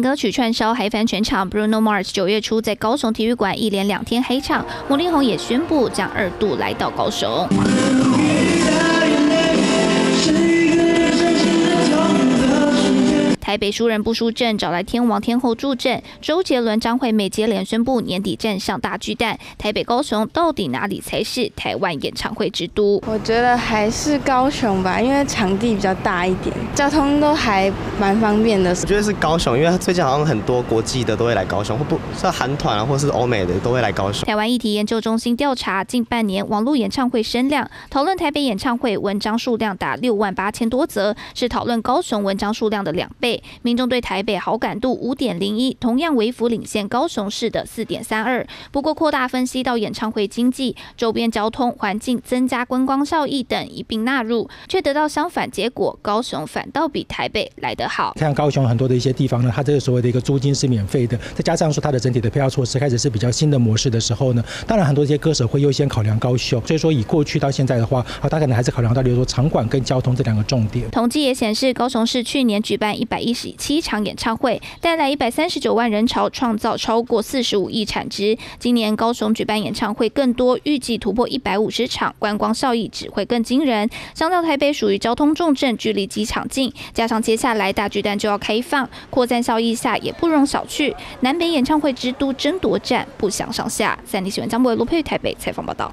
歌曲串烧嗨翻全场，Bruno Mars 九月初在高雄体育馆一连两天黑唱，魔力红也宣布将二度来到高雄。台北输人不输阵，找来天王天后助阵。周杰伦、张惠妹接连宣布年底站上大巨蛋。台北、高雄到底哪里才是台湾演唱会之都？我觉得还是高雄吧，因为场地比较大一点，交通都还蛮方便的。我觉得是高雄，因为最近好像很多国际的都会来高雄，或不是韩团啊，或是欧美的都会来高雄。台湾议题研究中心调查，近半年网络演唱会声量，讨论台北演唱会文章数量达六万八千多则，是讨论高雄文章数量的两倍。民众对台北好感度五点零一，同样微幅领先高雄市的四点三二。不过扩大分析到演唱会经济、周边交通环境、增加观光效益等一并纳入，却得到相反结果，高雄反倒比台北来得好。像高雄很多的一些地方呢，它这个所谓的一个租金是免费的，再加上说它的整体的配套措施开始是比较新的模式的时候呢，当然很多一些歌手会优先考量高雄。所以说以过去到现在的话，啊，大可能还是考量到，比如说场馆跟交通这两个重点。统计也显示，高雄市去年举办一百一。十七场演唱会带来一百三十九万人潮，创造超过四十五亿产值。今年高雄举办演唱会更多，预计突破一百五十场，观光效益只会更惊人。相较台北属于交通重镇，距离机场近，加上接下来大巨蛋就要开放，扩散效益下也不容小觑。南北演唱会之都争夺战不相上下。三立新闻张博伟、卢佩台北采访报道。